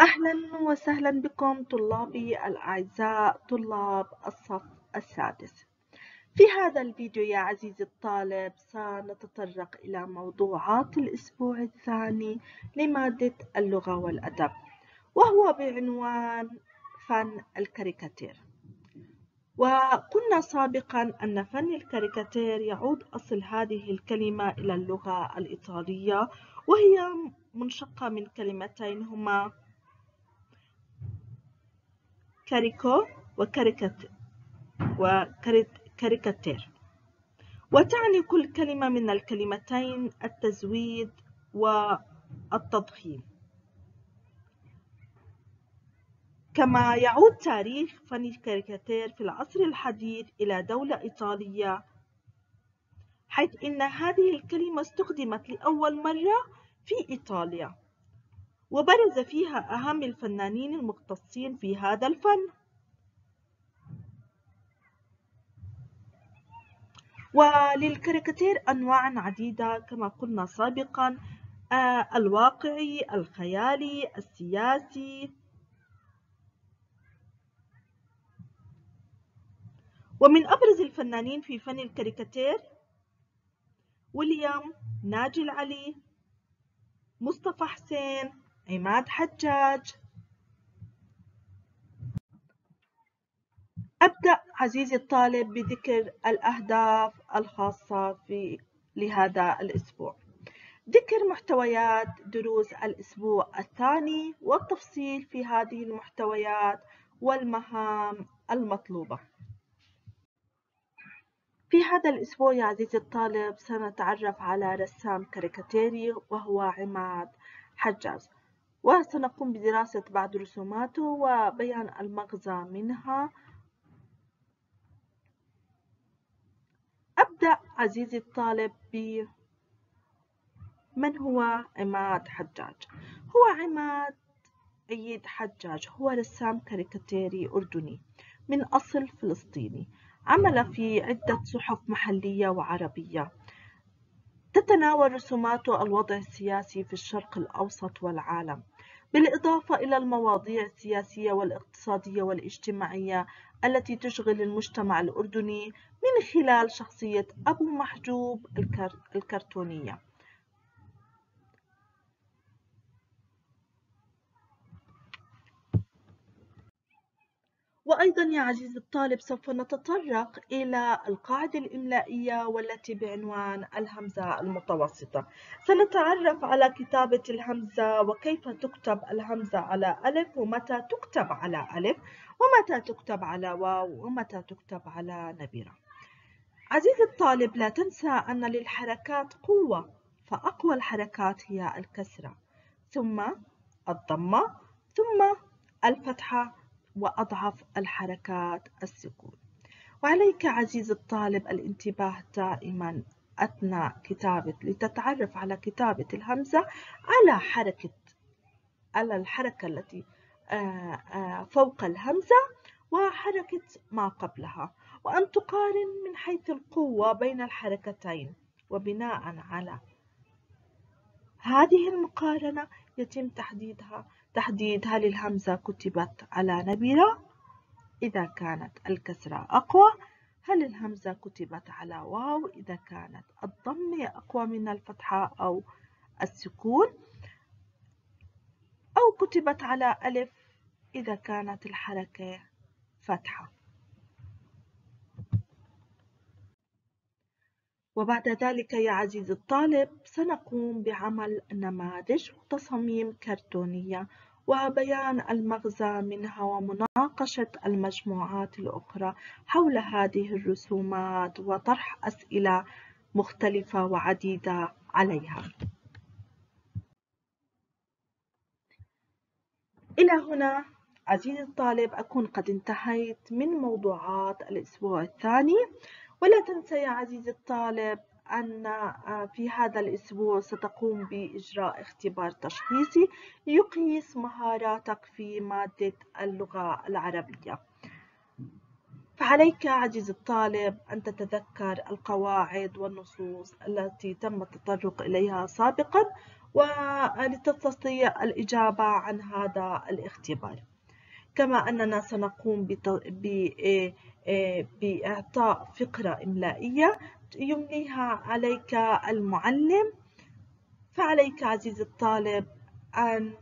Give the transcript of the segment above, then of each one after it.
أهلا وسهلا بكم طلابي الأعزاء طلاب الصف السادس. في هذا الفيديو يا عزيزي الطالب سنتطرق إلى موضوعات الأسبوع الثاني لمادة اللغة والأدب وهو بعنوان فن الكاريكاتير. وقلنا سابقا أن فن الكاريكاتير يعود أصل هذه الكلمة إلى اللغة الإيطالية وهي منشقة من كلمتين هما كاريكو وكاريكاتير وتعني كل كلمة من الكلمتين التزويد والتضخيم. كما يعود تاريخ فن الكاريكاتير في العصر الحديث إلى دولة إيطالية حيث إن هذه الكلمة استخدمت لأول مرة في إيطاليا. وبرز فيها أهم الفنانين المختصين في هذا الفن. وللكاريكاتير أنواع عديدة كما قلنا سابقا آه، الواقعي الخيالي السياسي. ومن أبرز الفنانين في فن الكاريكاتير ويليام ناجي العلي مصطفى حسين. عماد حجاج. أبدأ عزيزي الطالب بذكر الأهداف الخاصة في لهذا الأسبوع. ذكر محتويات دروس الأسبوع الثاني والتفصيل في هذه المحتويات والمهام المطلوبة. في هذا الأسبوع يا عزيزي الطالب سنتعرف على رسام كاريكاتيري وهو عماد حجاج. وسنقوم بدراسة بعض رسوماته وبيان المغزى منها. أبدأ عزيزي الطالب ب من هو عماد حجاج؟ هو عماد عيد حجاج هو رسام كاريكاتيري أردني من أصل فلسطيني عمل في عدة صحف محلية وعربية. تتناول رسوماته الوضع السياسي في الشرق الأوسط والعالم. بالإضافة إلى المواضيع السياسية والاقتصادية والاجتماعية التي تشغل المجتمع الأردني من خلال شخصية أبو محجوب الكرتونية. وأيضا يا عزيزي الطالب سوف نتطرق إلى القاعدة الإملائية والتي بعنوان الهمزة المتوسطة. سنتعرف على كتابة الهمزة وكيف تكتب الهمزة على ألف ومتى تكتب على ألف ومتى تكتب على واو ومتى تكتب على نبيرة. عزيزي الطالب لا تنسى أن للحركات قوة فأقوى الحركات هي الكسرة ثم الضمة ثم الفتحة وأضعف الحركات السكون. وعليك عزيزي الطالب الانتباه دائما أثناء كتابة لتتعرف على كتابة الهمزة على حركة على الحركة التي آه، آه، فوق الهمزة وحركة ما قبلها. وأن تقارن من حيث القوة بين الحركتين وبناء على هذه المقارنة يتم تحديدها تحديد هل الهمزة كتبت على نبرة إذا كانت الكسرة أقوى هل الهمزة كتبت على واو؟ إذا كانت الضمة أقوى من الفتحة أو السكون أو كتبت على ألف؟ إذا كانت الحركة فتحة. وبعد ذلك يا عزيزي الطالب سنقوم بعمل نماذج وتصاميم كرتونية وبيان المغزى منها ومناقشة المجموعات الأخرى حول هذه الرسومات وطرح أسئلة مختلفة وعديدة عليها. إلى هنا عزيزي الطالب أكون قد انتهيت من موضوعات الأسبوع الثاني ولا تنسى يا عزيزي الطالب أن آه، في هذا الأسبوع ستقوم بإجراء اختبار تشخيصي يقيس مهاراتك في مادة اللغة العربية. فعليك عزيزي الطالب أن تتذكر القواعد والنصوص التي تم التطرق إليها سابقا ولتستطيع الإجابة عن هذا الاختبار. كما أننا سنقوم بإعطاء فقرة إملائية يمليها عليك المعلم فعليك عزيزي الطالب أن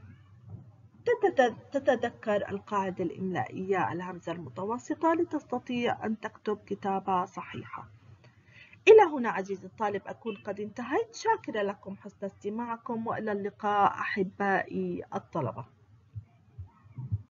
تتذكر القاعدة الإملائية الهمزة المتوسطة لتستطيع أن تكتب كتابة صحيحة. إلى هنا عزيزي الطالب أكون قد انتهيت. شاكرة لكم حسن استماعكم وإلى اللقاء أحبائي الطلبة.